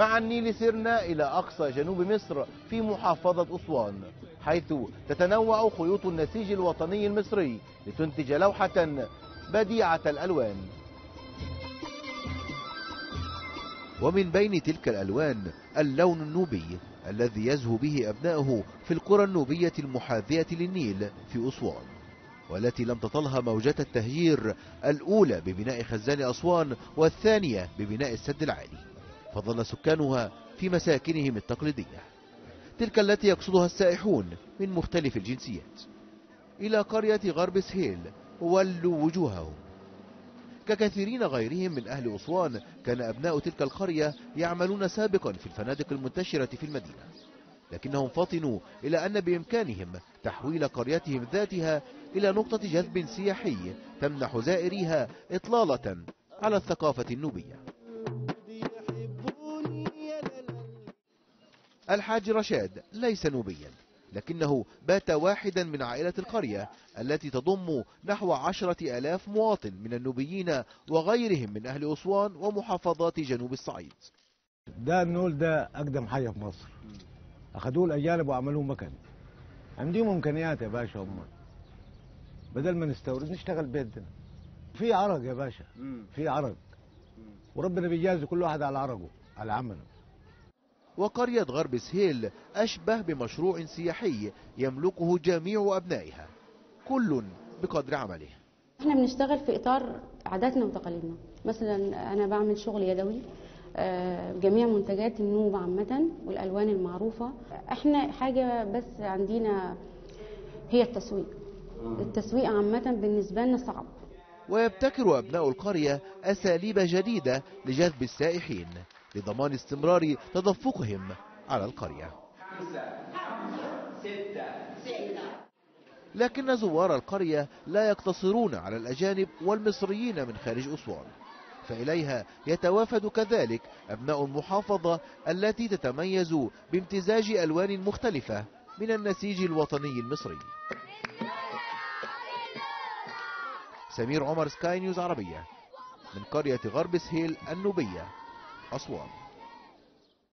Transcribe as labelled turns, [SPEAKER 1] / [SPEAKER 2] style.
[SPEAKER 1] مع النيل سرنا إلى أقصى جنوب مصر في محافظة أسوان حيث تتنوع خيوط النسيج الوطني المصري لتنتج لوحة بديعة الألوان.
[SPEAKER 2] ومن بين تلك الألوان اللون النوبي الذي يزهو به أبنائه في القرى النوبية المحاذية للنيل في أسوان والتي لم تطلها موجة التهجير الأولى ببناء خزان أسوان والثانية ببناء السد العالي. فظل سكانها في مساكنهم التقليدية تلك التي يقصدها السائحون من مختلف الجنسيات. إلى قرية غرب سهيل ولوا وجوههم. ككثيرين غيرهم من أهل أسوان كان أبناء تلك القرية يعملون سابقا في الفنادق المنتشرة في المدينة لكنهم فطنوا إلى أن بإمكانهم تحويل قريتهم ذاتها إلى نقطة جذب سياحي تمنح زائريها إطلالة على الثقافة النوبية. الحاج رشاد ليس نوبيا لكنه بات واحدا من عائلة القرية التي تضم نحو عشرة ألاف مواطن من النوبيين وغيرهم من أهل أسوان ومحافظات جنوب الصعيد.
[SPEAKER 3] ده النول ده أقدم حاجة في مصر. أخذوه الأجانب وعملوه مكن عندهم إمكانيات يا باشا هم. بدل ما نستورد نشتغل بيدنا في عرق يا باشا. في عرق. وربنا بيجازي كل واحد على عرقه على عمله.
[SPEAKER 2] وقرية غرب سهيل أشبه بمشروع سياحي يملكه جميع أبنائها كل بقدر عمله.
[SPEAKER 4] إحنا بنشتغل في إطار عاداتنا وتقاليدنا. مثلا أنا بعمل شغل يدوي آه، جميع منتجات النوبة عامة والألوان المعروفة. إحنا حاجة بس عندنا هي التسويق. التسويق عامة بالنسبة لنا صعب.
[SPEAKER 2] ويبتكر أبناء القرية أساليب جديدة لجذب السائحين. لضمان استمرار تدفقهم على القرية. لكن زوار القرية لا يقتصرون على الأجانب والمصريين من خارج أسوان. فإليها يتوافد كذلك أبناء المحافظة التي تتميز بامتزاج ألوان مختلفة من النسيج الوطني المصري. سمير عمر سكاي نيوز عربية من قرية غرب سهيل النوبية. أسوان